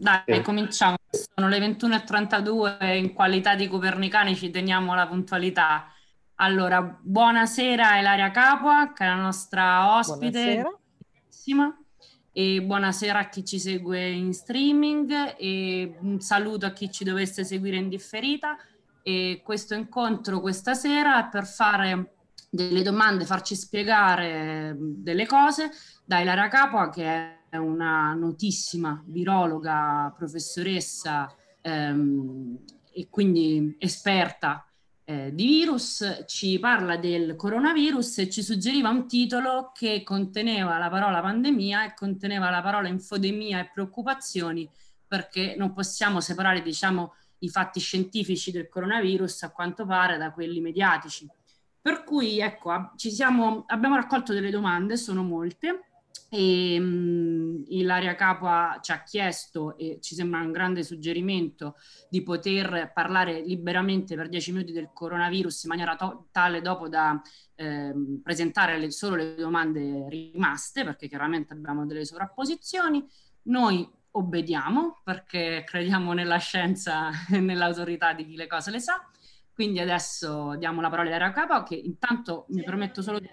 Dai, sì. cominciamo. Sono le 21.32 in qualità di copernicani ci teniamo la puntualità. Allora, buonasera Ilaria Capua, che è la nostra ospite. Buonasera. E buonasera a chi ci segue in streaming e un saluto a chi ci dovesse seguire in differita. E questo incontro questa sera è per fare delle domande, farci spiegare delle cose da Ilaria Capua, che è una notissima virologa, professoressa ehm, e quindi esperta eh, di virus, ci parla del coronavirus e ci suggeriva un titolo che conteneva la parola pandemia e conteneva la parola infodemia e preoccupazioni perché non possiamo separare diciamo i fatti scientifici del coronavirus a quanto pare da quelli mediatici. Per cui ecco, ci siamo, abbiamo raccolto delle domande, sono molte, e, um, Ilaria Capua ci ha chiesto, e ci sembra un grande suggerimento, di poter parlare liberamente per dieci minuti del coronavirus in maniera to- tale dopo da eh, presentare le, solo le domande rimaste, perché chiaramente abbiamo delle sovrapposizioni. Noi obbediamo perché crediamo nella scienza e nell'autorità di chi le cose le sa. Quindi adesso diamo la parola a Ilaria Capua, che intanto mi permetto solo di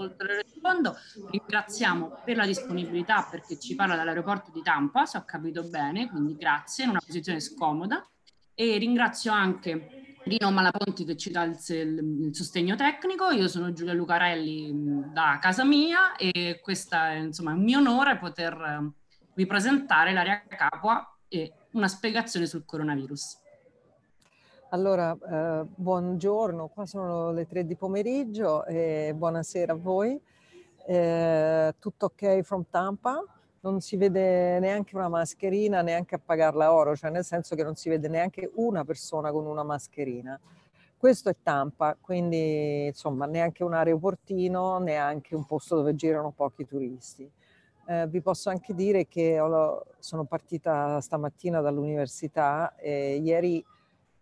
oltre rispondo. Ringraziamo per la disponibilità perché ci parla dall'aeroporto di Tampa, se ho capito bene, quindi grazie, in una posizione scomoda. E ringrazio anche Rino Malaponti che ci dà il, il, sostegno tecnico. Io sono Giulia Lucarelli da casa mia e questo è insomma un mio onore poter vi presentare l'area Capua e una spiegazione sul coronavirus. Allora, eh, buongiorno, qua sono le tre di pomeriggio e buonasera a voi. Eh, tutto ok from Tampa? Non si vede neanche una mascherina, neanche a pagarla oro, cioè nel senso che non si vede neanche una persona con una mascherina. Questo è Tampa, quindi insomma neanche un aeroportino, neanche un posto dove girano pochi turisti. Eh, vi posso anche dire che ho, sono partita stamattina dall'università e ieri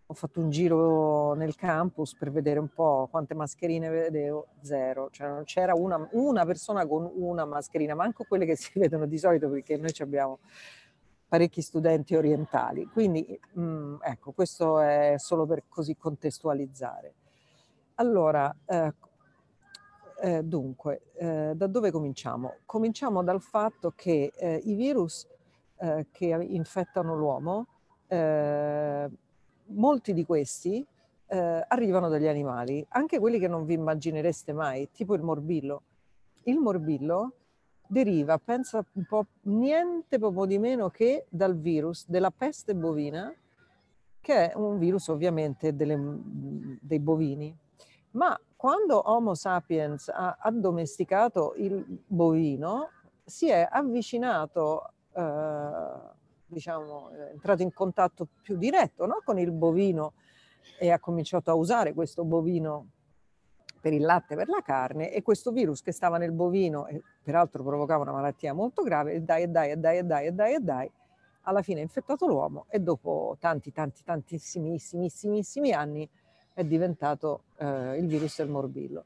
ho fatto un giro nel campus per vedere un po' quante mascherine vedevo, zero, cioè non c'era una, una persona con una mascherina, manco quelle che si vedono di solito perché noi abbiamo parecchi studenti orientali. Quindi mh, mm, ecco, questo è solo per così contestualizzare. Allora, eh, eh, dunque, eh, da dove cominciamo? Cominciamo dal fatto che eh, i virus eh, che infettano l'uomo eh, molti di questi eh, arrivano dagli animali, anche quelli che non vi immaginereste mai, tipo il morbillo. Il morbillo deriva, pensa un po' niente proprio di meno che dal virus della peste bovina, che è un virus ovviamente delle, dei bovini. Ma quando Homo sapiens ha addomesticato il bovino, si è avvicinato eh, diciamo, è entrato in contatto più diretto no? con il bovino e ha cominciato a usare questo bovino per il latte, per la carne e questo virus che stava nel bovino e peraltro provocava una malattia molto grave e dai e dai e dai e dai e dai e dai alla fine ha infettato l'uomo e dopo tanti tanti tantissimissimissimi anni è diventato eh, il virus del morbillo.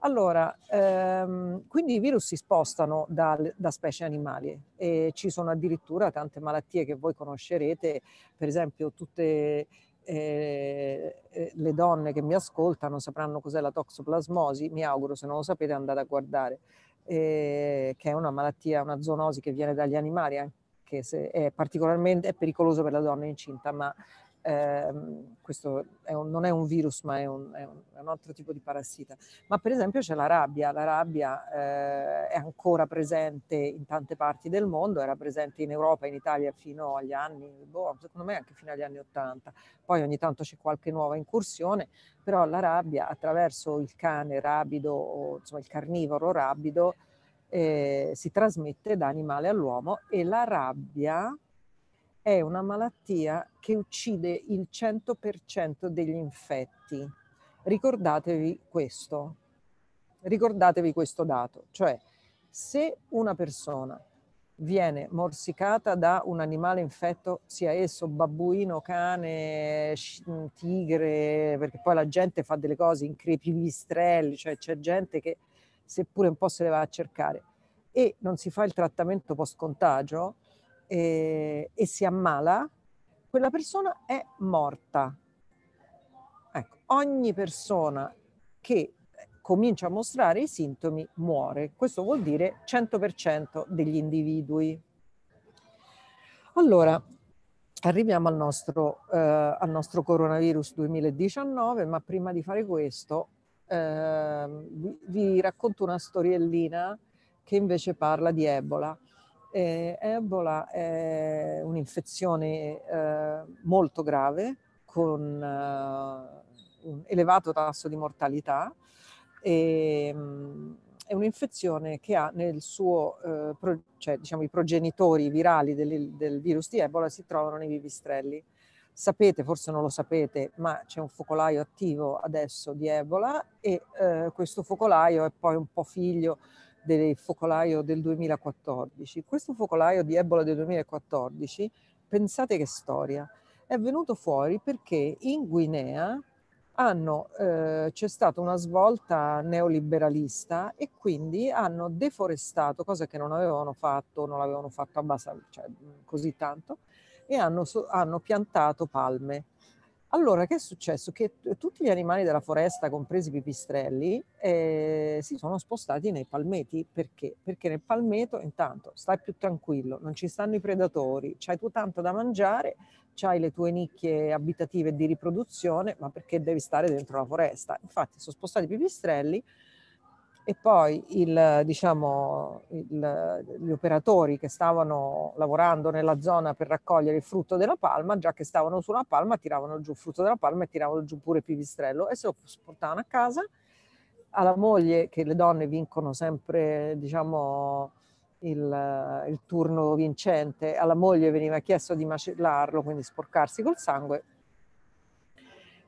Allora, ehm, quindi i virus si spostano da, da, specie animali e ci sono addirittura tante malattie che voi conoscerete, per esempio tutte eh, eh, le donne che mi ascoltano sapranno cos'è la toxoplasmosi, mi auguro se non lo sapete andate a guardare, eh, che è una malattia, una zoonosi che viene dagli animali, anche se è particolarmente è pericoloso per la donna incinta, ma eh, questo è un, non è un virus ma è un, è, un, è un, altro tipo di parassita. Ma per esempio c'è la rabbia, la rabbia eh, è ancora presente in tante parti del mondo, era presente in Europa in Italia fino agli anni, boh, secondo me anche fino agli anni Ottanta, poi ogni tanto c'è qualche nuova incursione, però la rabbia attraverso il cane rabido o insomma il carnivoro rabido eh, si trasmette da animale all'uomo e la rabbia è una malattia che uccide il 100% degli infetti. Ricordatevi questo, ricordatevi questo dato, cioè se una persona viene morsicata da un animale infetto, sia esso babbuino, cane, tigre, perché poi la gente fa delle cose, increpi pipistrelli, cioè c'è gente che seppure un po' se le va a cercare e non si fa il trattamento post contagio, e, e si ammala, quella persona è morta. Ecco, ogni persona che comincia a mostrare i sintomi muore. Questo vuol dire 100% degli individui. Allora, arriviamo al nostro, eh, al nostro coronavirus 2019, ma prima di fare questo eh, vi, vi, racconto una storiellina che invece parla di Ebola. Eh, Ebola è un'infezione eh, molto grave con eh, un elevato tasso di mortalità e, mh, è un'infezione che ha nel suo, eh, pro, cioè diciamo i progenitori virali del, del, virus di Ebola si trovano nei vivistrelli. Sapete, forse non lo sapete, ma c'è un focolaio attivo adesso di Ebola e eh, questo focolaio è poi un po' figlio del focolaio del 2014. Questo focolaio di Ebola del 2014, pensate che storia, è venuto fuori perché in Guinea hanno, eh, c'è stata una svolta neoliberalista e quindi hanno deforestato, cosa che non avevano fatto, non l'avevano fatto abbastanza, cioè, così tanto, e hanno, hanno piantato palme. Allora, che è successo? Che tutti gli animali della foresta, compresi i pipistrelli, eh, si sono spostati nei palmeti. Perché? Perché nel palmeto, intanto, stai più tranquillo, non ci stanno i predatori, c'hai tu tanto da mangiare, c'hai le tue nicchie abitative di riproduzione, ma perché devi stare dentro la foresta? Infatti sono spostati i pipistrelli e poi il, diciamo, il, gli operatori che stavano lavorando nella zona per raccogliere il frutto della palma, già che stavano sulla palma, tiravano giù il frutto della palma e tiravano giù pure il pipistrello e se lo portavano a casa. Alla moglie, che le donne vincono sempre, diciamo, il, il turno vincente, alla moglie veniva chiesto di macellarlo, quindi sporcarsi col sangue,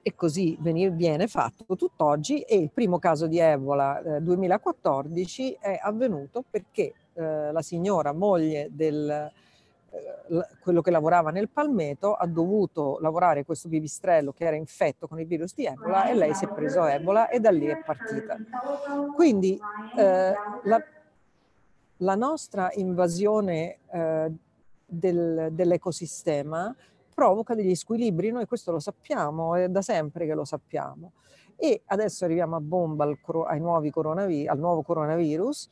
e così viene fatto tutt'oggi e il primo caso di Ebola eh, 2014 è avvenuto perché eh, la signora moglie del eh, quello che lavorava nel palmeto ha dovuto lavorare questo pipistrello che era infetto con il virus di Ebola e lei si è preso Ebola e da lì è partita. Quindi eh, la, la nostra invasione eh, del, dell'ecosistema provoca degli squilibri, noi questo lo sappiamo, è da sempre che lo sappiamo. E adesso arriviamo a bomba al, coronavirus, al nuovo coronavirus,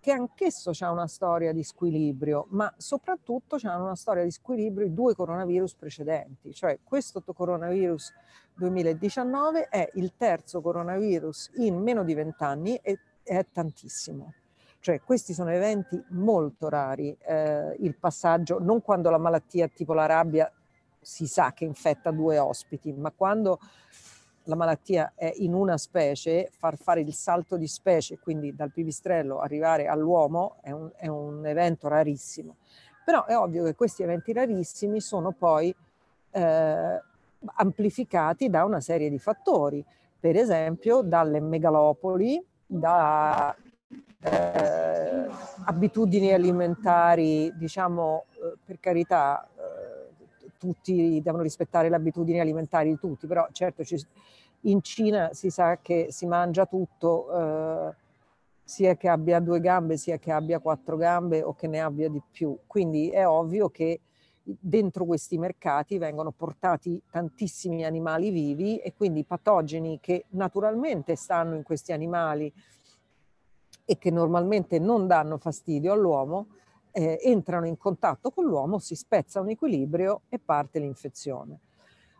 che anch'esso ha una storia di squilibrio, ma soprattutto c'è una storia di squilibrio i due coronavirus precedenti, cioè questo coronavirus 2019 è il terzo coronavirus in meno di vent'anni e è tantissimo. Cioè questi sono eventi molto rari, eh, il passaggio, non quando la malattia tipo la rabbia si sa che infetta due ospiti, ma quando la malattia è in una specie, far fare il salto di specie, quindi dal pipistrello arrivare all'uomo, è un, è un evento rarissimo. Però è ovvio che questi eventi rarissimi sono poi eh, amplificati da una serie di fattori, per esempio dalle megalopoli, da eh, abitudini alimentari, diciamo, eh, per carità, tutti devono rispettare le abitudini alimentari di tutti, però certo ci, in Cina si sa che si mangia tutto, eh, sia che abbia due gambe, sia che abbia quattro gambe o che ne abbia di più. Quindi è ovvio che dentro questi mercati vengono portati tantissimi animali vivi e quindi patogeni che naturalmente stanno in questi animali e che normalmente non danno fastidio all'uomo, eh, entrano in contatto con l'uomo, si spezza un equilibrio e parte l'infezione.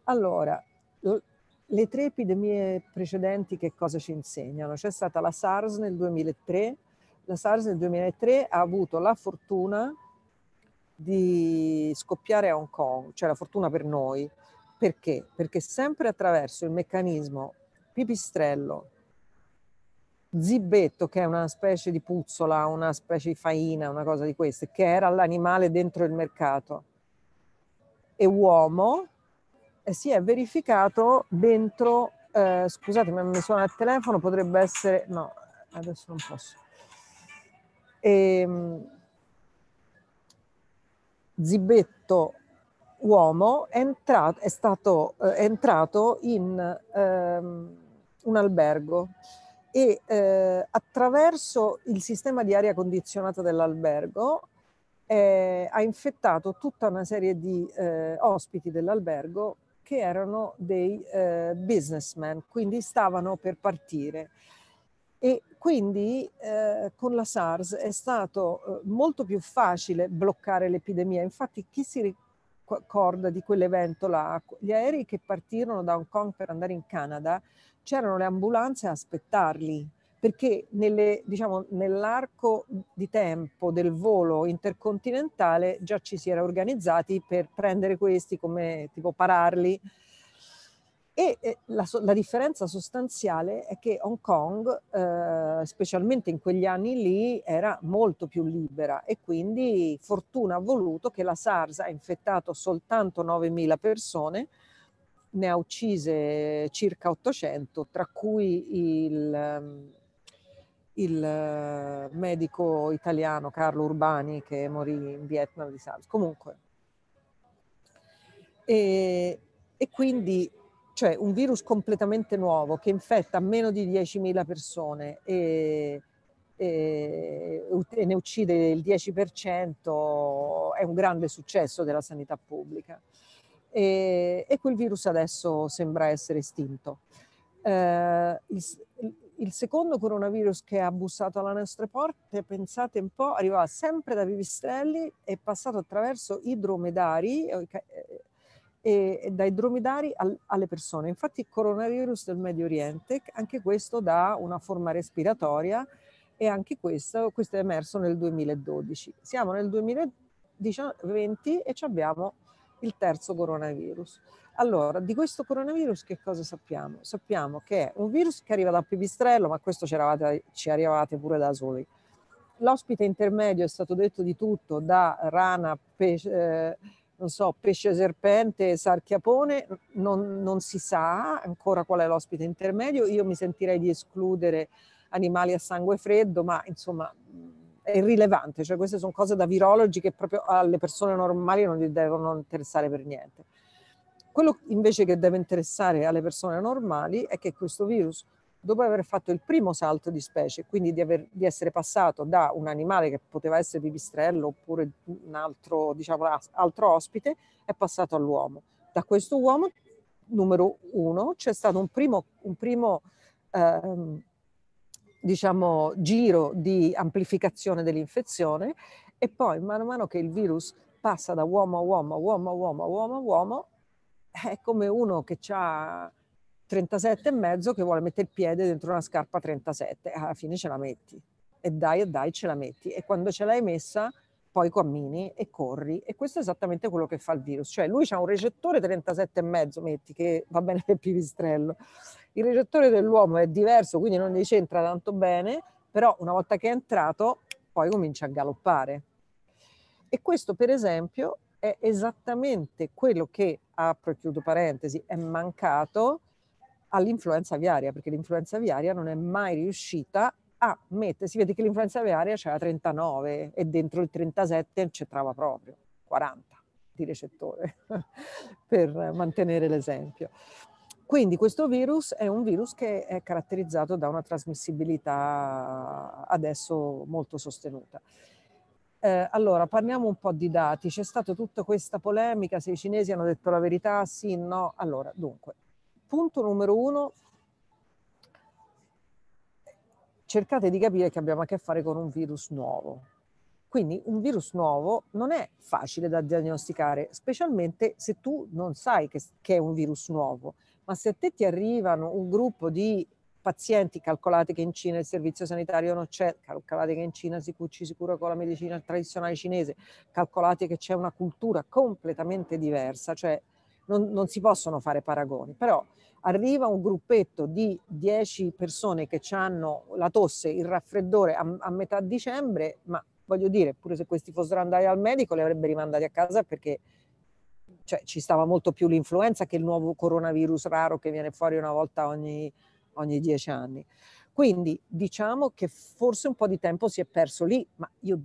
Allora, le tre epidemie precedenti che cosa ci insegnano? C'è stata la SARS nel 2003, la SARS nel 2003 ha avuto la fortuna di scoppiare a Hong Kong, cioè la fortuna per noi. Perché? Perché sempre attraverso il meccanismo pipistrello, zibetto, che è una specie di puzzola, una specie di faina, una cosa di queste, che era l'animale dentro il mercato, e uomo, e si è verificato dentro, eh, scusate, mi suona il telefono, potrebbe essere, no, adesso non posso. E, ehm, zibetto uomo è entrato, è stato, eh, è entrato in ehm, un albergo e eh, attraverso il sistema di aria condizionata dell'albergo eh, ha infettato tutta una serie di eh, ospiti dell'albergo che erano dei eh, businessmen, quindi stavano per partire. E quindi eh, con la SARS è stato eh, molto più facile bloccare l'epidemia. Infatti chi si ricorda di quell'evento là, gli aerei che partirono da Hong Kong per andare in Canada, c'erano le ambulanze a aspettarli perché nelle, diciamo, nell'arco di tempo del volo intercontinentale già ci si era organizzati per prendere questi come tipo pararli e la, la, differenza sostanziale è che Hong Kong, eh, specialmente in quegli anni lì, era molto più libera e quindi fortuna ha voluto che la SARS ha infettato soltanto 9.000 persone, ne ha uccise circa 800, tra cui il, il medico italiano Carlo Urbani che morì in Vietnam di SARS. Comunque, e, e quindi cioè un virus completamente nuovo che infetta meno di 10.000 persone e, e, e, ne uccide il 10%, è un grande successo della sanità pubblica. E, e quel virus adesso sembra essere estinto. Eh, il, il secondo coronavirus che ha bussato alle nostre porte, pensate un po', arrivava sempre da pipistrelli, è passato attraverso i dromedari, eh, e, dai dromedari al, alle persone. Infatti il coronavirus del Medio Oriente, anche questo dà una forma respiratoria e anche questo, questo è emerso nel 2012. Siamo nel 2020 e abbiamo il terzo coronavirus. Allora, di questo coronavirus che cosa sappiamo? Sappiamo che è un virus che arriva dal pipistrello, ma questo ci arrivate, ci arrivate pure da soli. L'ospite intermedio è stato detto di tutto, da rana, pesce, eh, non so, pesce serpente, sarchiapone, non, non si sa ancora qual è l'ospite intermedio. Io mi sentirei di escludere animali a sangue freddo, ma insomma è irrilevante, cioè queste sono cose da virologi che proprio alle persone normali non gli devono interessare per niente. Quello invece che deve interessare alle persone normali è che questo virus dopo aver fatto il primo salto di specie, quindi di, aver, di, essere passato da un animale che poteva essere pipistrello oppure un altro, diciamo, altro ospite, è passato all'uomo. Da questo uomo, numero uno, c'è stato un primo, un primo ehm, diciamo, giro di amplificazione dell'infezione e poi man mano che il virus passa da uomo a uomo, a uomo a uomo, a uomo a uomo, è come uno che ha 37 e mezzo che vuole mettere il piede dentro una scarpa 37, alla fine ce la metti. E dai e dai ce la metti. E quando ce l'hai messa poi cammini e corri. E questo è esattamente quello che fa il virus, cioè lui ha un recettore 37 e mezzo, metti che va bene per il pipistrello, il recettore dell'uomo è diverso quindi non gli c'entra tanto bene, però una volta che è entrato poi comincia a galoppare. E questo per esempio è esattamente quello che, apro e chiudo parentesi, è mancato all'influenza aviaria, perché l'influenza aviaria non è mai riuscita a mettere, si vede che l'influenza aviaria c'era 39 e dentro il 37 c'entrava proprio 40 di recettore per mantenere l'esempio. Quindi questo virus è un virus che è caratterizzato da una trasmissibilità adesso molto sostenuta. Eh, allora, parliamo un po' di dati. C'è stata tutta questa polemica se i cinesi hanno detto la verità, sì, no. Allora, dunque, punto numero uno, cercate di capire che abbiamo a che fare con un virus nuovo. Quindi un virus nuovo non è facile da diagnosticare, specialmente se tu non sai che, che è un virus nuovo, ma se a te ti arrivano un gruppo di pazienti, calcolate che in Cina il servizio sanitario non c'è, calcolate che in Cina si, ci si cura con la medicina tradizionale cinese, calcolate che c'è una cultura completamente diversa, cioè non, non si possono fare paragoni, però arriva un gruppetto di 10 persone che hanno la tosse, il raffreddore a, a, metà dicembre, ma voglio dire, pure se questi fossero andati al medico li avrebbe rimandati a casa perché cioè, ci stava molto più l'influenza che il nuovo coronavirus raro che viene fuori una volta ogni, ogni 10 anni. Quindi diciamo che forse un po' di tempo si è perso lì, ma io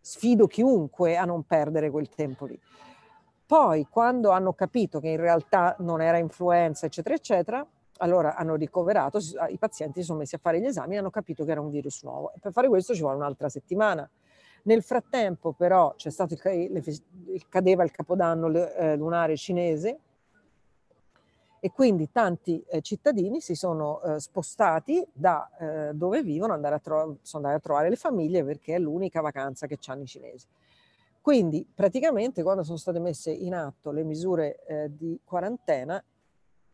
sfido chiunque a non perdere quel tempo lì. Poi, quando hanno capito che in realtà non era influenza, eccetera, eccetera, allora hanno ricoverato, i pazienti si sono messi a fare gli esami e hanno capito che era un virus nuovo. E per fare questo ci vuole un'altra settimana. Nel frattempo però c'è stato il, il, cadeva il capodanno eh, lunare cinese e quindi tanti eh, cittadini si sono eh, spostati da eh, dove vivono, andare tro- sono andati a trovare le famiglie perché è l'unica vacanza che hanno i cinesi. Quindi praticamente quando sono state messe in atto le misure eh, di quarantena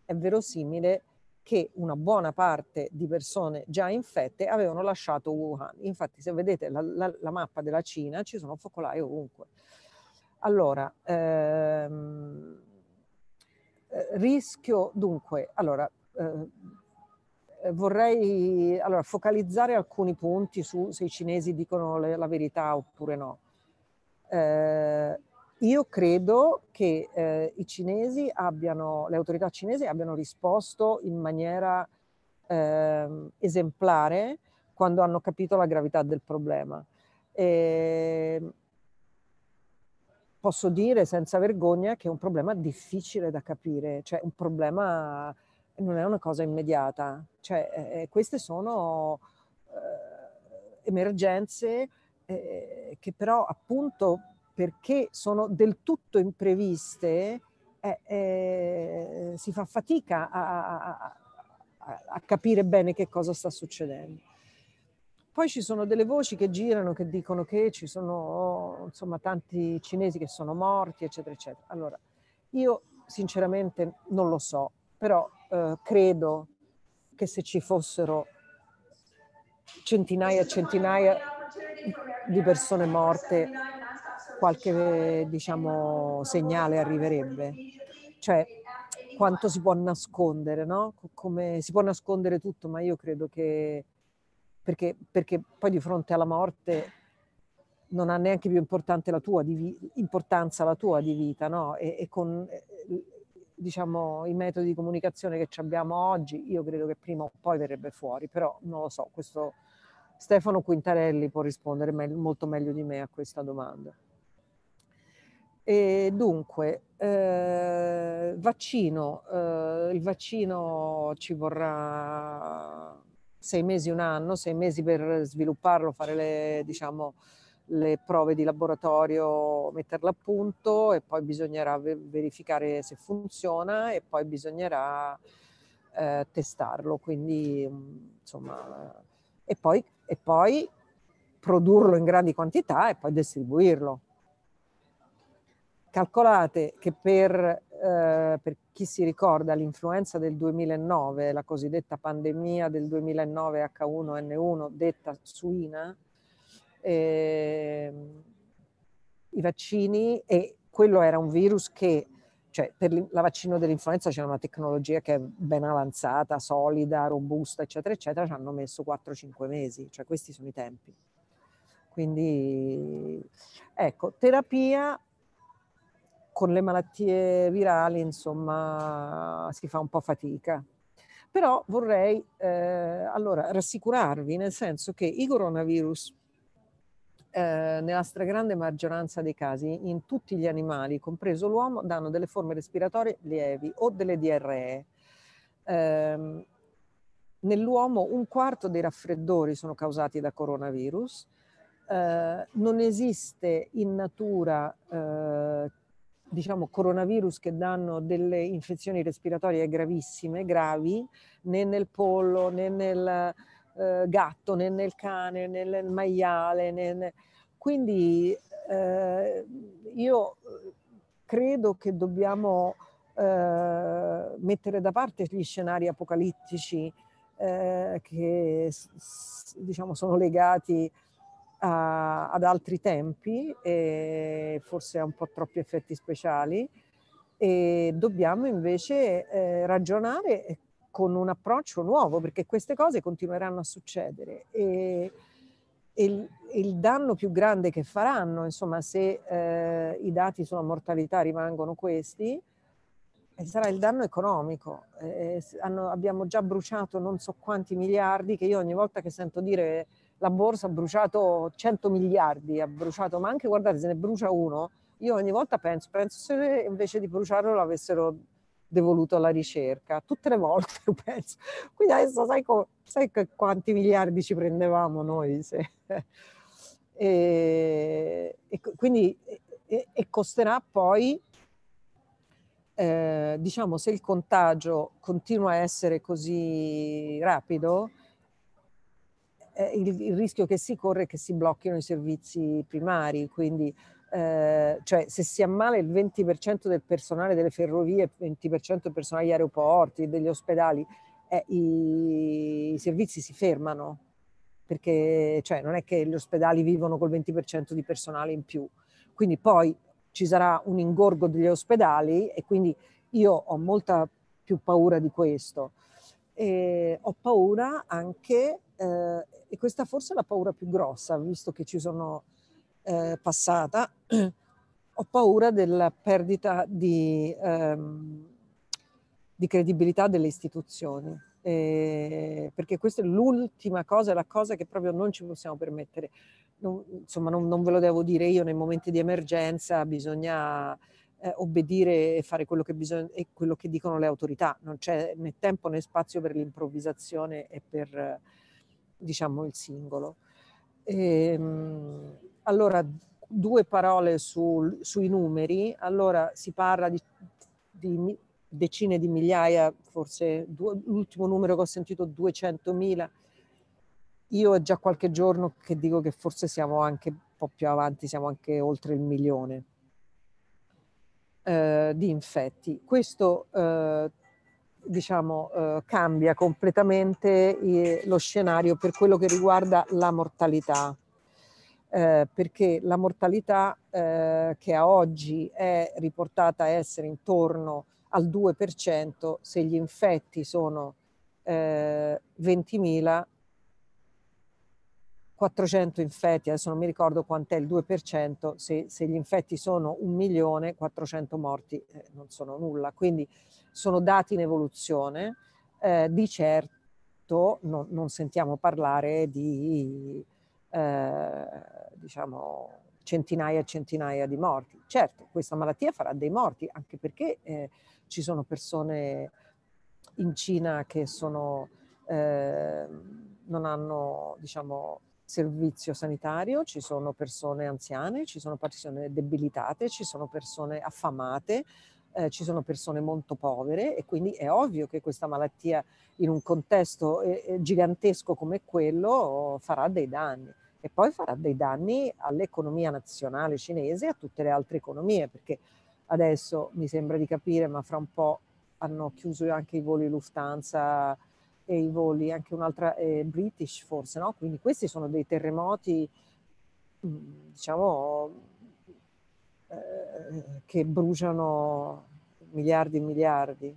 è verosimile che una buona parte di persone già infette avevano lasciato Wuhan. Infatti se vedete la, la, la mappa della Cina ci sono focolai ovunque. Allora, ehm, eh, rischio dunque, allora, eh, vorrei allora, focalizzare alcuni punti su se i cinesi dicono le, la verità oppure no. Eh, io credo che eh, i cinesi abbiano, le autorità cinesi abbiano risposto in maniera eh, esemplare quando hanno capito la gravità del problema. E posso dire senza vergogna che è un problema difficile da capire, cioè un problema non è una cosa immediata, cioè eh, queste sono eh, emergenze eh, che però appunto perché sono del tutto impreviste, eh, eh, si fa fatica a, a, a, capire bene che cosa sta succedendo. Poi ci sono delle voci che girano che dicono che ci sono insomma tanti cinesi che sono morti, eccetera, eccetera. Allora, io sinceramente non lo so, però eh, credo che se ci fossero centinaia e centinaia di persone morte qualche diciamo, segnale arriverebbe. Cioè, quanto si può nascondere, no? Come si può nascondere tutto, ma io credo che perché, perché poi di fronte alla morte non ha neanche più la tua di, importanza la tua di vita, no? E, e con diciamo, i metodi di comunicazione che abbiamo oggi, io credo che prima o poi verrebbe fuori, però non lo so, questo Stefano Quintarelli può rispondere me- molto meglio di me a questa domanda. E dunque, eh, vaccino, eh, il vaccino ci vorrà sei mesi, un anno, sei mesi per svilupparlo, fare le, diciamo, le prove di laboratorio, metterla a punto e poi bisognerà verificare se funziona e poi bisognerà eh, testarlo, quindi insomma, e poi, e poi produrlo in grandi quantità e poi distribuirlo. Calcolate che per, eh, per chi si ricorda l'influenza del 2009, la cosiddetta pandemia del 2009 H1N1 detta suina, eh, i vaccini e quello era un virus che, cioè per la vaccino dell'influenza c'è una tecnologia che è ben avanzata, solida, robusta, eccetera, eccetera, ci hanno messo 4-5 mesi, cioè questi sono i tempi. Quindi, ecco, terapia con le malattie virali, insomma, si fa un po' fatica. Però vorrei eh, allora rassicurarvi nel senso che i coronavirus eh, nella stragrande maggioranza dei casi in tutti gli animali, compreso l'uomo, danno delle forme respiratorie lievi o delle diarree. Eh, nell'uomo un quarto dei raffreddori sono causati da coronavirus. Eh, non esiste in natura eh, diciamo, coronavirus che danno delle infezioni respiratorie gravissime, gravi, né nel pollo, né nel eh, gatto, né nel cane, né nel maiale. Né, Quindi eh, io credo che dobbiamo eh, mettere da parte gli scenari apocalittici eh, che diciamo, sono legati a, ad altri tempi e forse ha un po' troppi effetti speciali e dobbiamo invece eh, ragionare con un approccio nuovo perché queste cose continueranno a succedere e, e il, il, danno più grande che faranno, insomma, se eh, i dati sulla mortalità rimangono questi, eh, sarà il danno economico. Eh, hanno, abbiamo già bruciato non so quanti miliardi che io ogni volta che sento dire la borsa ha bruciato 100 miliardi, ha bruciato, ma anche guardate se ne brucia uno, io ogni volta penso, penso se invece di bruciarlo l'avessero devoluto alla ricerca, tutte le volte penso. Quindi adesso sai, sai quanti miliardi ci prendevamo noi? Se... E, e quindi e, e costerà poi eh, diciamo, se il contagio continua a essere così rapido, eh, il, il, rischio che si corre è che si blocchino i servizi primari, quindi eh, cioè se si ammala il 20% del personale delle ferrovie, il 20% del personale degli aeroporti, degli ospedali, eh, i, i, servizi si fermano, perché cioè, non è che gli ospedali vivono col 20% di personale in più. Quindi poi ci sarà un ingorgo degli ospedali e quindi io ho molta più paura di questo. E ho paura anche, eh, e questa forse è la paura più grossa, visto che ci sono eh, passata, ho paura della perdita di, ehm, di credibilità delle istituzioni. Eh, perché questa è l'ultima cosa, la cosa che proprio non ci possiamo permettere non, insomma non, non, ve lo devo dire io, nei momenti di emergenza bisogna eh, obbedire e fare quello che, bisogna, e quello che dicono le autorità, non c'è né tempo né spazio per l'improvvisazione e per diciamo il singolo. E, ehm, allora, due parole sul, sui numeri, allora si parla di, di decine di migliaia, forse due, l'ultimo numero che ho sentito 200.000 io è già qualche giorno che dico che forse siamo anche un po' più avanti, siamo anche oltre il milione eh, di infetti. Questo eh, diciamo eh, cambia completamente eh, lo scenario per quello che riguarda la mortalità. Eh, perché la mortalità eh, che a oggi è riportata a essere intorno al 2%, se gli infetti sono 20.000, 400 infetti, adesso non mi ricordo quant'è il 2%, se, se, gli infetti sono un milione, 400 morti eh, non sono nulla. Quindi sono dati in evoluzione. Eh, di certo non, non, sentiamo parlare di eh, diciamo, centinaia e centinaia di morti. Certo, questa malattia farà dei morti, anche perché eh, ci sono persone in Cina che sono, eh, non hanno diciamo, servizio sanitario, ci sono persone anziane, ci sono persone debilitate, ci sono persone affamate, eh, ci sono persone molto povere e quindi è ovvio che questa malattia in un contesto eh, eh gigantesco come quello farà dei danni e poi farà dei danni all'economia nazionale cinese e a tutte le altre economie perché adesso mi sembra di capire ma fra un po' hanno chiuso anche i voli Lufthansa e i voli, anche un'altra eh, British forse, no? Quindi questi sono dei terremoti, mm, diciamo, eh, che bruciano miliardi e miliardi.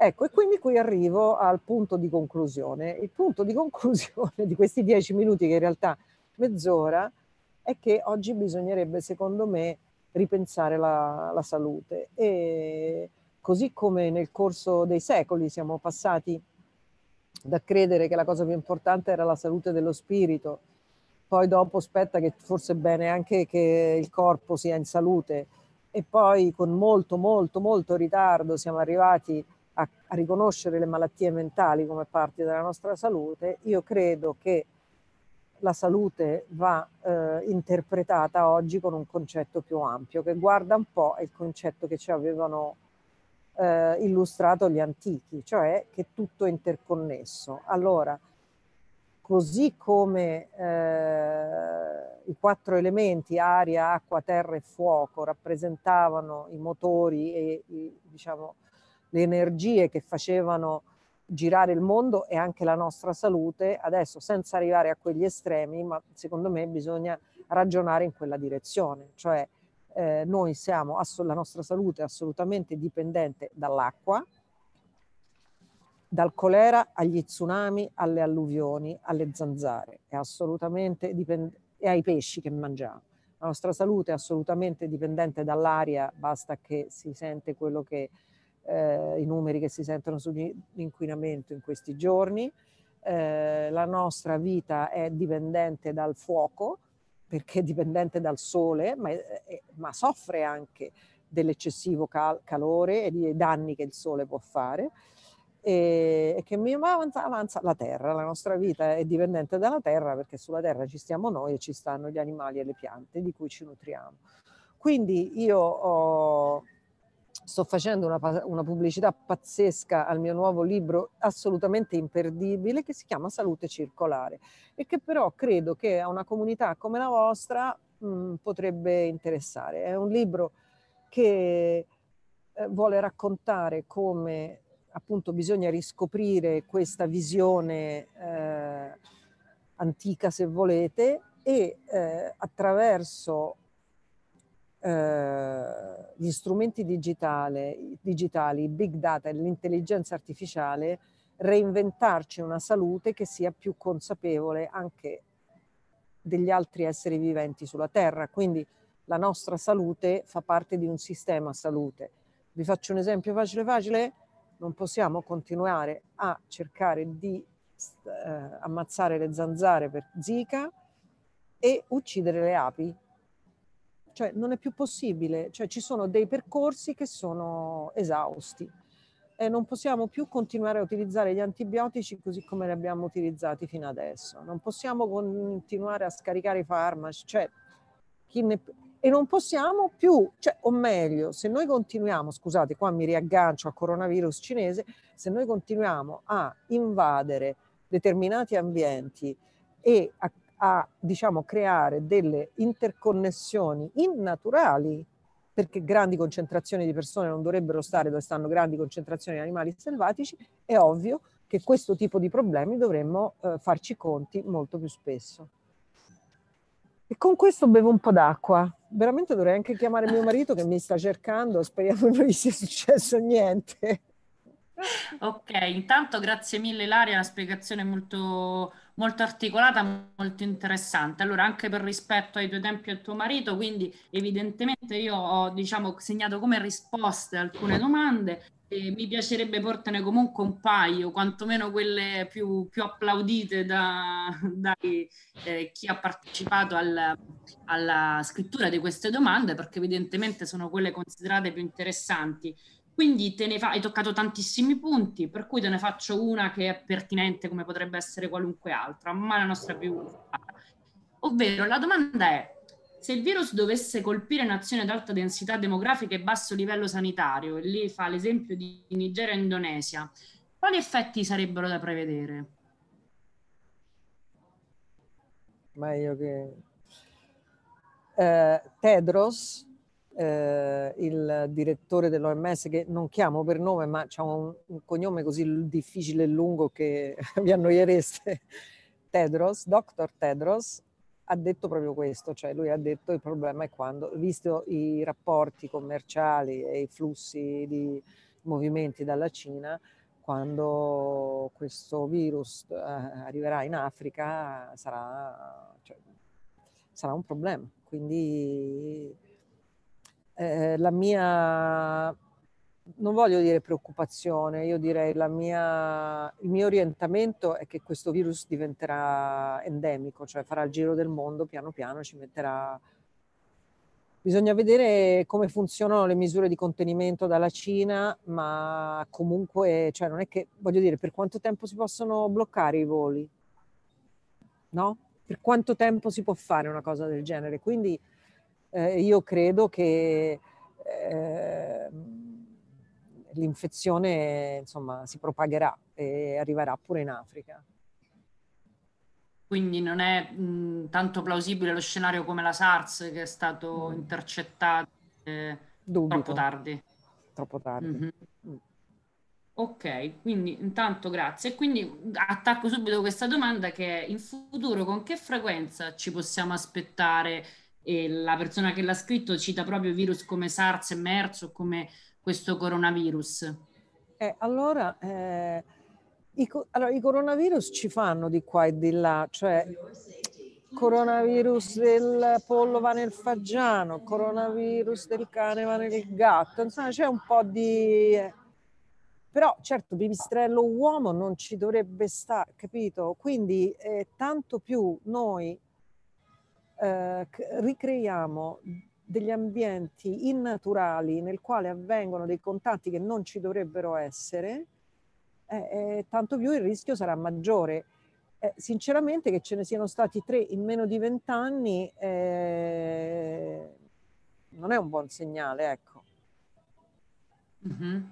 Ecco, e quindi qui arrivo al punto di conclusione. Il punto di conclusione di questi dieci minuti, che in realtà mezz'ora, è che oggi bisognerebbe, secondo me, ripensare la, la salute. E così come nel corso dei secoli siamo passati da credere che la cosa più importante era la salute dello spirito, poi dopo aspetta che forse è bene anche che il corpo sia in salute e poi con molto molto molto ritardo siamo arrivati a, a riconoscere le malattie mentali come parte della nostra salute, io credo che la salute va eh, interpretata oggi con un concetto più ampio che guarda un po' il concetto che ci avevano eh, illustrato gli antichi, cioè che tutto è interconnesso. Allora, così come eh, i quattro elementi, aria, acqua, terra e fuoco, rappresentavano i motori e i, diciamo, le energie che facevano girare il mondo e anche la nostra salute, adesso senza arrivare a quegli estremi, ma secondo me bisogna ragionare in quella direzione, cioè eh, noi siamo, la nostra salute è assolutamente dipendente dall'acqua, dal colera agli tsunami, alle alluvioni, alle zanzare, è assolutamente dipendente, e ai pesci che mangiamo. La nostra salute è assolutamente dipendente dall'aria, basta che si sente quello che, eh, i numeri che si sentono sull'inquinamento in questi giorni. Eh, la nostra vita è dipendente dal fuoco, perché è dipendente dal sole, ma, è, ma soffre anche dell'eccessivo cal- calore e dei danni che il sole può fare. e, e che avanza, avanza la terra, la nostra vita è dipendente dalla terra perché sulla terra ci stiamo noi e ci stanno gli animali e le piante di cui ci nutriamo. Quindi io ho, sto facendo una, una, pubblicità pazzesca al mio nuovo libro assolutamente imperdibile che si chiama Salute Circolare e che però credo che a una comunità come la vostra mh, potrebbe interessare. È un libro che eh, vuole raccontare come appunto bisogna riscoprire questa visione eh, antica se volete e eh, attraverso eh, gli strumenti digitali, digitali, big data e l'intelligenza artificiale reinventarci una salute che sia più consapevole anche degli altri esseri viventi sulla Terra. Quindi la nostra salute fa parte di un sistema salute. Vi faccio un esempio facile facile non possiamo continuare a cercare di eh, ammazzare le zanzare per zika e uccidere le api. Cioè non è più possibile, cioè, ci sono dei percorsi che sono esausti e non possiamo più continuare a utilizzare gli antibiotici così come li abbiamo utilizzati fino adesso. Non possiamo continuare a scaricare i farmaci, cioè ne, e non possiamo più, cioè, o meglio, se noi continuiamo, scusate, qua mi riaggancio al coronavirus cinese, se noi continuiamo a invadere determinati ambienti e a, a diciamo, creare delle interconnessioni innaturali, perché grandi concentrazioni di persone non dovrebbero stare dove stanno grandi concentrazioni di animali selvatici, è ovvio che questo tipo di problemi dovremmo eh, farci conti molto più spesso. E con questo bevo un po' d'acqua. Veramente dovrei anche chiamare mio marito che mi sta cercando, speriamo non gli sia successo niente. Ok, intanto grazie mille Ilaria, una spiegazione molto, molto articolata, molto interessante. Allora, anche per rispetto ai tuoi tempi e al tuo marito, quindi evidentemente io ho diciamo, segnato come risposte alcune domande e mi piacerebbe portane comunque un paio, quantomeno quelle più, più applaudite da, da eh, chi ha partecipato al, alla scrittura di queste domande, perché evidentemente sono quelle considerate più interessanti. Quindi te ne fa, hai toccato tantissimi punti, per cui te ne faccio una che è pertinente come potrebbe essere qualunque altra, ma la nostra più... Ovvero, la domanda è, se il virus dovesse colpire nazioni ad alta densità demografica e basso livello sanitario, e lì fa l'esempio di Nigeria e Indonesia, quali effetti sarebbero da prevedere? Ma io che... Eh, Tedros, eh, il direttore dell'OMS, che non chiamo per nome, ma ha un, un, cognome così difficile e lungo che vi annoiereste, Tedros, Dr. Tedros, ha detto proprio questo, cioè lui ha detto il problema è quando, visto i rapporti commerciali e i flussi di movimenti dalla Cina, quando questo virus eh, arriverà in Africa sarà, cioè, sarà un problema. Quindi eh, la mia non voglio dire preoccupazione, io direi la mia, il mio orientamento è che questo virus diventerà endemico, cioè farà il giro del mondo, piano piano ci metterà... Bisogna vedere come funzionano le misure di contenimento dalla Cina, ma comunque, cioè non è che, voglio dire, per quanto tempo si possono bloccare i voli? No? Per quanto tempo si può fare una cosa del genere? Quindi eh, io credo che... Eh, l'infezione insomma, si propagherà e arriverà pure in Africa. Quindi non è mh, tanto plausibile lo scenario come la SARS che è stato mm. intercettato eh, troppo tardi. Troppo tardi. Mm-hmm. Mm. Ok, quindi intanto grazie. E quindi attacco subito questa domanda che è in futuro con che frequenza ci possiamo aspettare? E la persona che l'ha scritto cita proprio virus come SARS e MERS come questo coronavirus? Eh, allora, eh, i, allora, i coronavirus ci fanno di qua e di là, cioè coronavirus del pollo va nel fagiano, coronavirus del cane va nel gatto, insomma c'è un po' di... Però certo pipistrello uomo non ci dovrebbe stare, capito? Quindi eh, tanto più noi eh, ricreiamo degli ambienti innaturali nel quale avvengono dei contatti che non ci dovrebbero essere, eh, eh, tanto più il rischio sarà maggiore. Eh, sinceramente che ce ne siano stati tre in meno di vent'anni eh, non è un buon segnale, ecco. Mm-hmm.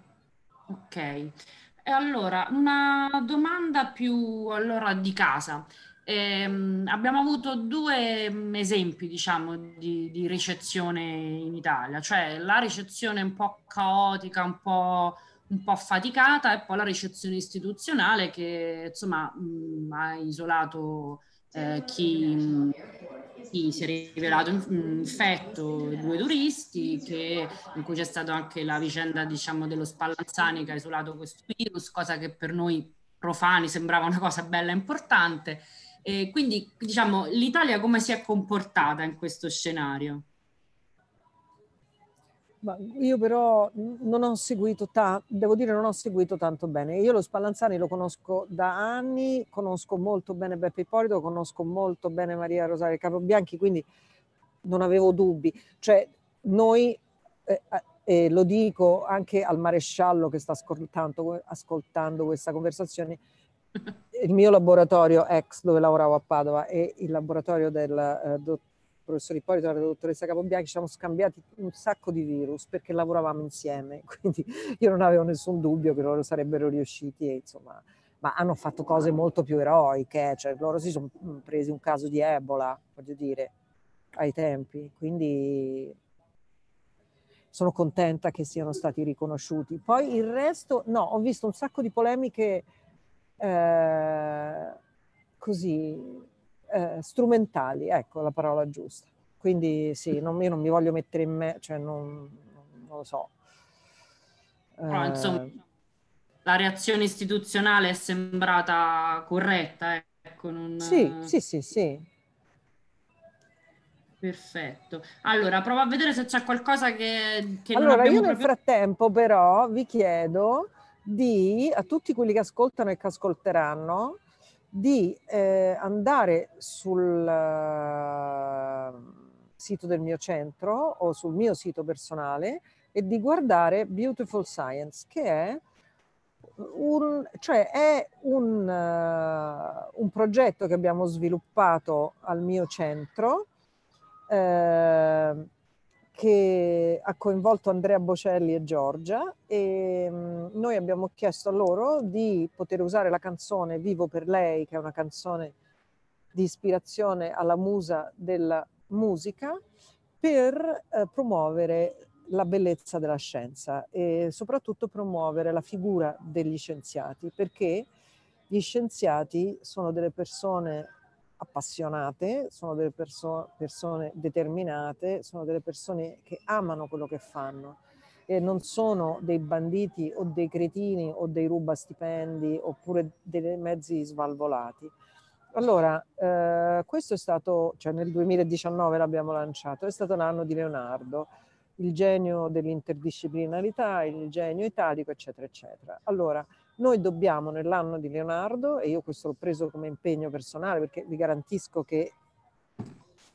Ok. E allora, una domanda più allora di casa. Eh, abbiamo avuto due mm, esempi, diciamo, di, di, ricezione in Italia, cioè la ricezione un po' caotica, un po', un po affaticata e poi la ricezione istituzionale che insomma mh, mm, ha isolato eh, chi, chi, si è rivelato infetto, due turisti, che, in cui c'è stata anche la vicenda diciamo, dello Spallanzani che ha isolato questo virus, cosa che per noi profani sembrava una cosa bella e importante. E quindi, diciamo, l'Italia come si è comportata in questo scenario? Ma io però non ho seguito, ta- devo dire non ho seguito tanto bene. Io lo Spallanzani lo conosco da anni, conosco molto bene Beppe Ippolito, conosco molto bene Maria Rosaria Capobianchi, quindi non avevo dubbi. Cioè noi, eh, eh, lo dico anche al maresciallo che sta ascoltando, ascoltando questa conversazione, il mio laboratorio ex dove lavoravo a Padova e il laboratorio del eh, dott- professor Ippolito e la dottoressa Capobianchi ci siamo scambiati un sacco di virus perché lavoravamo insieme, quindi io non avevo nessun dubbio che loro sarebbero riusciti e insomma, ma hanno fatto cose molto più eroiche, cioè loro si sono mm, presi un caso di Ebola, voglio dire, ai tempi, quindi sono contenta che siano stati riconosciuti. Poi il resto, no, ho visto un sacco di polemiche eh, così eh, strumentali, ecco la parola giusta. Quindi sì, non, io non mi voglio mettere in me, cioè non, non lo so. Però, eh, insomma, la reazione istituzionale è sembrata corretta, ecco. Non... Sì, sì, sì, sì. Perfetto. Allora, provo a vedere se c'è qualcosa che, che allora, io nel proprio... frattempo però vi chiedo di, a tutti quelli che ascoltano e che ascolteranno, di eh, andare sul uh, sito del mio centro o sul mio sito personale e di guardare Beautiful Science, che è un, cioè è un, uh, un progetto che abbiamo sviluppato al mio centro. Uh, che ha coinvolto Andrea Bocelli e Giorgia e noi abbiamo chiesto a loro di poter usare la canzone Vivo per lei, che è una canzone di ispirazione alla musa della musica, per eh, promuovere la bellezza della scienza e soprattutto promuovere la figura degli scienziati, perché gli scienziati sono delle persone appassionate, sono delle perso- persone determinate, sono delle persone che amano quello che fanno e non sono dei banditi o dei cretini o dei rubastipendi oppure dei mezzi svalvolati. Allora, eh, questo è stato, cioè nel 2019 l'abbiamo lanciato, è stato l'anno di Leonardo, il genio dell'interdisciplinarità, il genio italico, eccetera, eccetera. Allora, noi dobbiamo nell'anno di Leonardo, e io questo l'ho preso come impegno personale perché vi garantisco che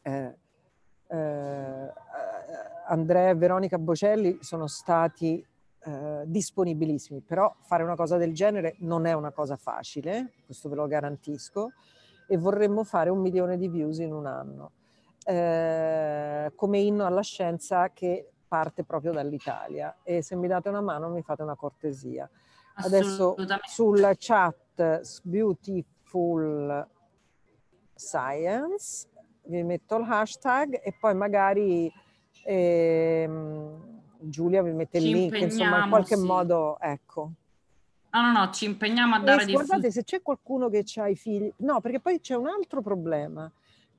eh, eh, Andrea e Veronica Bocelli sono stati eh, disponibilissimi, però fare una cosa del genere non è una cosa facile, questo ve lo garantisco, e vorremmo fare un milione di views in un anno, eh, come inno alla scienza che parte proprio dall'Italia. E se mi date una mano mi fate una cortesia. Adesso sulla chat Beautiful Science vi metto il hashtag e poi magari ehm, Giulia vi mette il link, insomma in qualche sì. modo ecco. No, no, no, ci impegniamo a dare e Guardate, se c'è qualcuno che ha i figli... No, perché poi c'è un altro problema,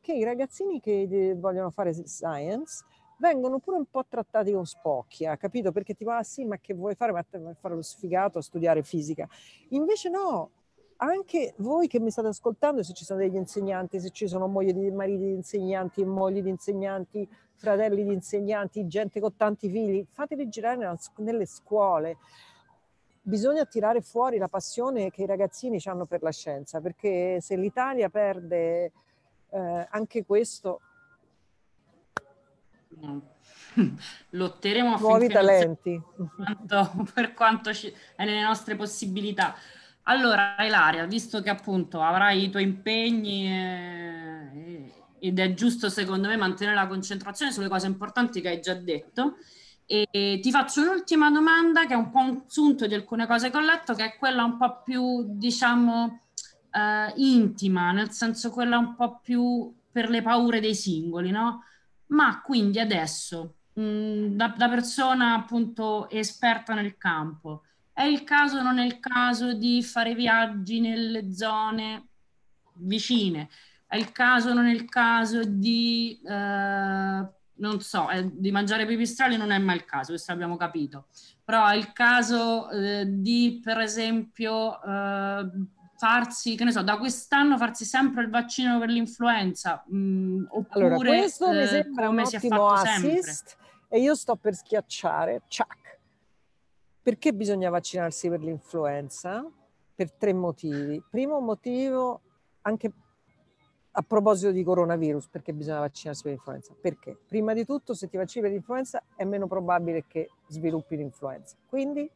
che i ragazzini che vogliono fare science vengono pure un po' trattati con spocchia, capito? Perché ti va, ah, sì, ma che vuoi fare? Ma vuoi fare lo sfigato a studiare fisica. Invece no, anche voi che mi state ascoltando, se ci sono degli insegnanti, se ci sono mogli di mariti di insegnanti, mogli di insegnanti, fratelli di insegnanti, gente con tanti figli, fateli girare nelle scuole. Bisogna tirare fuori la passione che i ragazzini hanno per la scienza, perché se l'Italia perde eh, anche questo, lotteremo nuovi talenti per quanto, per quanto ci, è nelle nostre possibilità. Allora, Ilaria, visto che appunto avrai i tuoi impegni eh, ed è giusto secondo me mantenere la concentrazione sulle cose importanti che hai già detto, e ti faccio un'ultima domanda che è un po' un sunto di alcune cose che ho letto, che è quella un po' più, diciamo, eh, intima, nel senso quella un po' più per le paure dei singoli, no? Ma quindi adesso, mh, da, da persona appunto esperta nel campo, è il caso o non è il caso di fare viaggi nelle zone vicine? È il caso o non è il caso di, eh, non so, eh, di mangiare pipistrelli non è mai il caso, questo abbiamo capito. Però è il caso eh, di, per esempio, eh, farsi, che ne so, da quest'anno farsi sempre il vaccino per l'influenza. Mh, mm, oppure, allora, questo mi eh, sembra un ottimo assist sempre. e io sto per schiacciare, ciak, perché bisogna vaccinarsi per l'influenza? Per tre motivi. Primo motivo, anche a proposito di coronavirus, perché bisogna vaccinarsi per l'influenza? Perché? Prima di tutto, se ti vaccini per l'influenza è meno probabile che sviluppi l'influenza. Quindi,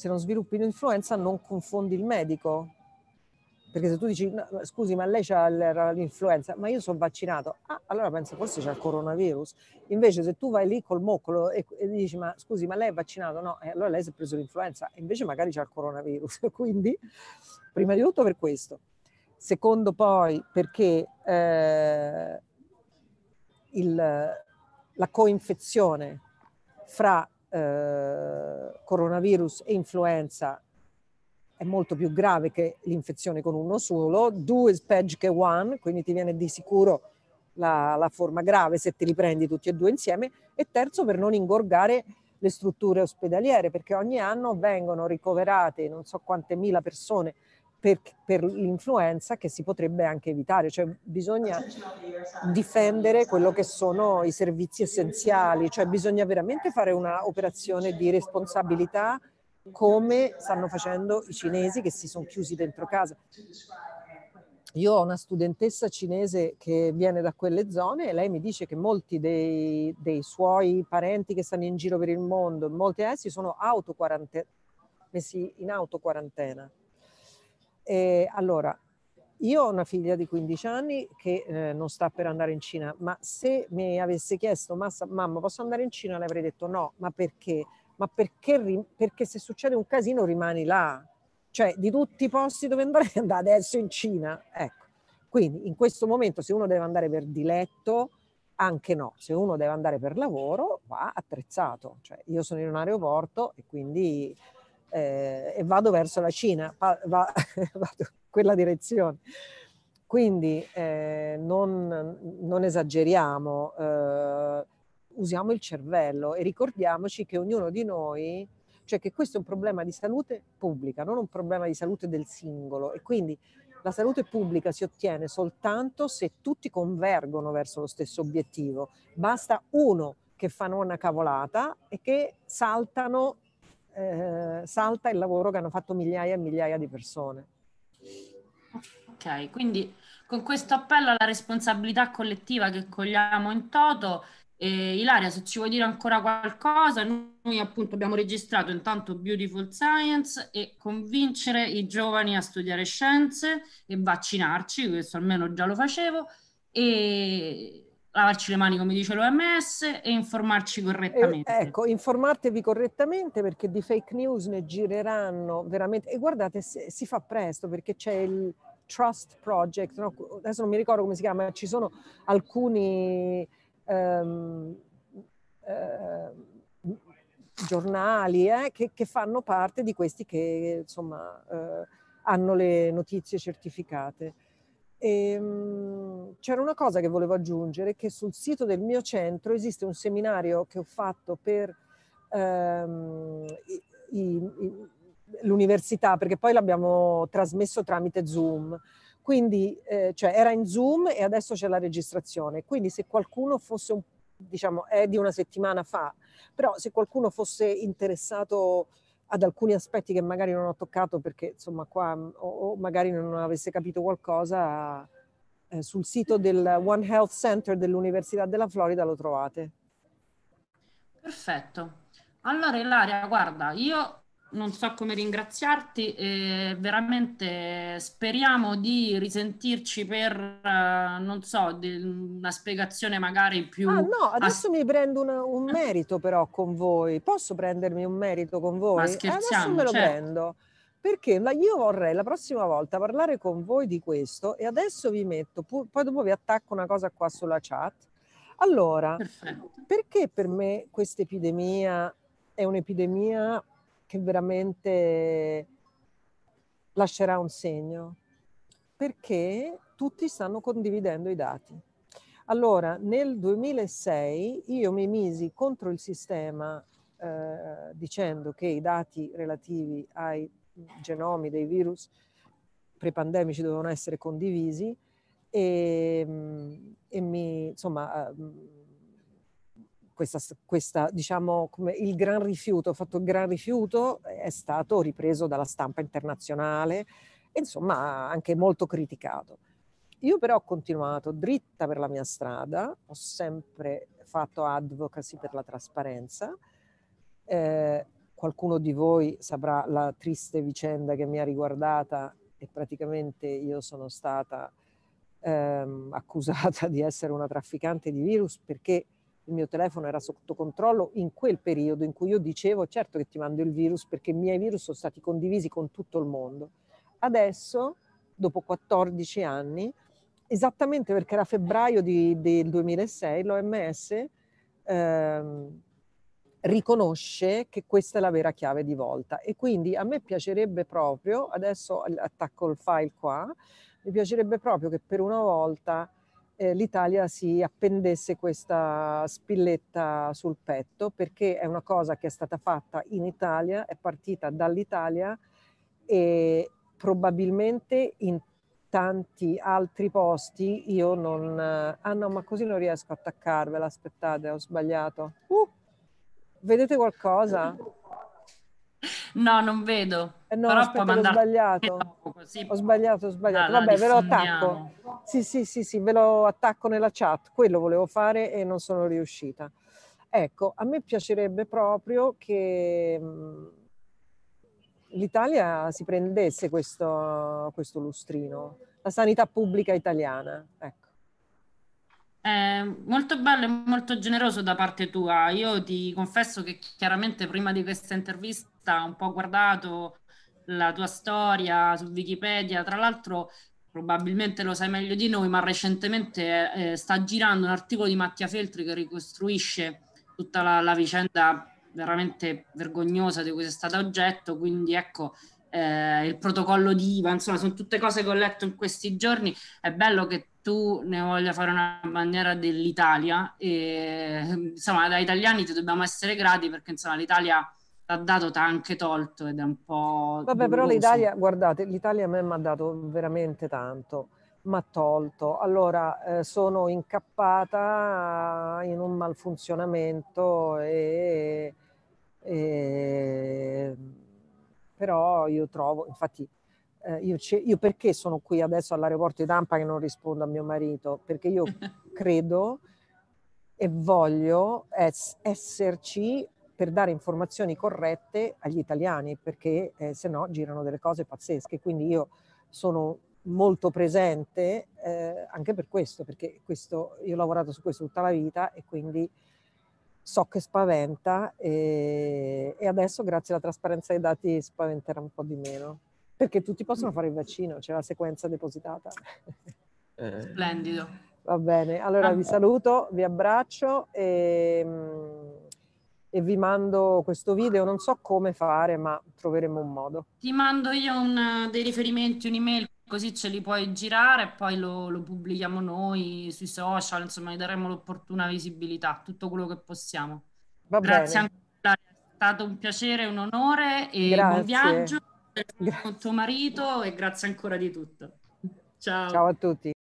se non sviluppi l'influenza, non confondi il medico, perché se tu dici, no, scusi, ma lei c'ha l'influenza, ma io sono vaccinato, ah, allora penso forse c'è il coronavirus. Invece se tu vai lì col moccolo e, e dici, ma scusi, ma lei è vaccinato? No, eh, allora lei si è preso l'influenza, invece magari c'è il coronavirus. Quindi, prima di tutto per questo. Secondo poi perché eh, il, la coinfezione fra eh, coronavirus e influenza è molto più grave che l'infezione con uno solo, due peggio che one, quindi ti viene di sicuro la, la, forma grave se ti riprendi tutti e due insieme, e terzo per non ingorgare le strutture ospedaliere, perché ogni anno vengono ricoverate non so quante mila persone per, per l'influenza che si potrebbe anche evitare, cioè bisogna difendere quello che sono i servizi essenziali, cioè bisogna veramente fare un'operazione di responsabilità come stanno facendo i cinesi che si sono chiusi dentro casa. Io ho una studentessa cinese che viene da quelle zone e lei mi dice che molti dei, dei suoi parenti che stanno in giro per il mondo, molti di essi sono messi in autoquarantena. E allora, io ho una figlia di 15 anni che eh, non sta per andare in Cina, ma se mi avesse chiesto, mamma, posso andare in Cina? Le avrei detto no, ma perché? ma perché, perché se succede un casino rimani là. Cioè, di tutti i posti dove andare, andare adesso in Cina. Ecco. Quindi in questo momento se uno deve andare per diletto, anche no. Se uno deve andare per lavoro, va attrezzato. Cioè, io sono in un aeroporto e quindi eh, e vado verso la Cina, va, va, vado in quella direzione. Quindi eh, non, non, esageriamo. Eh, usiamo il cervello e ricordiamoci che ognuno di noi, cioè che questo è un problema di salute pubblica, non un problema di salute del singolo e quindi la salute pubblica si ottiene soltanto se tutti convergono verso lo stesso obiettivo. Basta uno che fa una cavolata e che saltano, eh, salta il lavoro che hanno fatto migliaia e migliaia di persone. Ok, quindi con questo appello alla responsabilità collettiva che cogliamo in toto, e Ilaria, se ci vuoi dire ancora qualcosa, noi appunto abbiamo registrato intanto Beautiful Science e convincere i giovani a studiare scienze e vaccinarci, questo almeno già lo facevo, e lavarci le mani come dice l'OMS e informarci correttamente. Eh, ecco, informatevi correttamente perché di fake news ne gireranno veramente. E guardate, si fa presto perché c'è il Trust Project, no? adesso non mi ricordo come si chiama, ci sono alcuni ehm, eh, giornali eh, che, che, fanno parte di questi che insomma eh, hanno le notizie certificate. E, um, c'era una cosa che volevo aggiungere, che sul sito del mio centro esiste un seminario che ho fatto per um, i, i, l'università, perché poi l'abbiamo trasmesso tramite Zoom. Quindi eh, cioè era in Zoom e adesso c'è la registrazione. Quindi se qualcuno fosse un diciamo è di una settimana fa, però se qualcuno fosse interessato ad alcuni aspetti che magari non ho toccato perché insomma qua o, o magari non avesse capito qualcosa, eh, sul sito del One Health Center dell'Università della Florida lo trovate. Perfetto. Allora Ilaria, guarda, io non so come ringraziarti e veramente speriamo di risentirci per, uh, non so, di, una spiegazione magari più... Ah no, adesso ass- mi prendo una, un merito però con voi. Posso prendermi un merito con voi? Ma scherziamo, adesso me lo certo. prendo. Perché io vorrei la prossima volta parlare con voi di questo e adesso vi metto, poi dopo vi attacco una cosa qua sulla chat. Allora, Perfetto. perché per me questa epidemia è un'epidemia che veramente lascerà un segno? Perché tutti stanno condividendo i dati. Allora, nel 2006 io mi misi contro il sistema eh, dicendo che i dati relativi ai genomi dei virus prepandemici dovevano essere condivisi e, e mi, insomma, ehm, questa, questa, diciamo, come il gran rifiuto, fatto il gran rifiuto, è stato ripreso dalla stampa internazionale e insomma anche molto criticato. Io però ho continuato dritta per la mia strada, ho sempre fatto advocacy per la trasparenza. Eh, qualcuno di voi saprà la triste vicenda che mi ha riguardata e praticamente io sono stata ehm, accusata di essere una trafficante di virus perché il mio telefono era sotto controllo in quel periodo in cui io dicevo certo che ti mando il virus perché i miei virus sono stati condivisi con tutto il mondo. Adesso, dopo 14 anni, esattamente perché era febbraio di, del 2006, l'OMS ehm, riconosce che questa è la vera chiave di volta e quindi a me piacerebbe proprio, adesso attacco il file qua, mi piacerebbe proprio che per una volta eh, l'Italia si appendesse questa spilletta sul petto perché è una cosa che è stata fatta in Italia, è partita dall'Italia e probabilmente in tanti altri posti io non... Ah no, ma così non riesco a attaccarvela, aspettate, ho sbagliato. Uh, vedete qualcosa? No, non vedo. Eh no, Però aspetta, ho sbagliato. Così. Ho sbagliato, ho sbagliato. Vabbè, ve lo attacco. Sì, sì, sì, sì, ve lo attacco nella chat. Quello volevo fare e non sono riuscita. Ecco, a me piacerebbe proprio che mm, l'Italia si prendesse questo, questo lustrino, la sanità pubblica italiana. Ecco. Eh, molto bello e molto generoso da parte tua. Io ti confesso che chiaramente prima di questa intervista ho un po' guardato la tua storia su Wikipedia. Tra l'altro, probabilmente lo sai meglio di noi, ma recentemente eh, sta girando un articolo di Mattia Feltri che ricostruisce tutta la, la vicenda veramente vergognosa di cui sei stata oggetto. Quindi ecco, eh, il protocollo di IVA, insomma, sono tutte cose che ho letto in questi giorni. È bello che tu ne voglia fare una bandiera dell'Italia e insomma da italiani ti dobbiamo essere grati perché insomma l'Italia ha dato, ti ha anche tolto ed è un po'... Vabbè però l'Italia, guardate, l'Italia a me mi ha dato veramente tanto, mi ha tolto. Allora eh, sono incappata in un malfunzionamento e, e però io trovo, infatti eh, io, io, perché sono qui adesso all'aeroporto di Tampa che non rispondo a mio marito? Perché io credo e voglio es- esserci per dare informazioni corrette agli italiani, perché eh, se no girano delle cose pazzesche. Quindi io sono molto presente eh, anche per questo, perché questo, io ho lavorato su questo tutta la vita e quindi so che spaventa e, e adesso grazie alla trasparenza dei dati spaventerà un po' di meno. Perché tutti possono fare il vaccino, c'è la sequenza depositata. Eh. Splendido. Va bene, allora vi saluto, vi abbraccio e, e, vi mando questo video. Non so come fare, ma troveremo un modo. Ti mando io un, dei riferimenti, un'email, così ce li puoi girare e poi lo, lo pubblichiamo noi sui social, insomma, gli daremo l'opportuna visibilità, tutto quello che possiamo. Va Grazie bene. ancora, è stato un piacere, un onore e Grazie. buon viaggio con tuo marito e grazie ancora di tutto. Ciao. Ciao a tutti.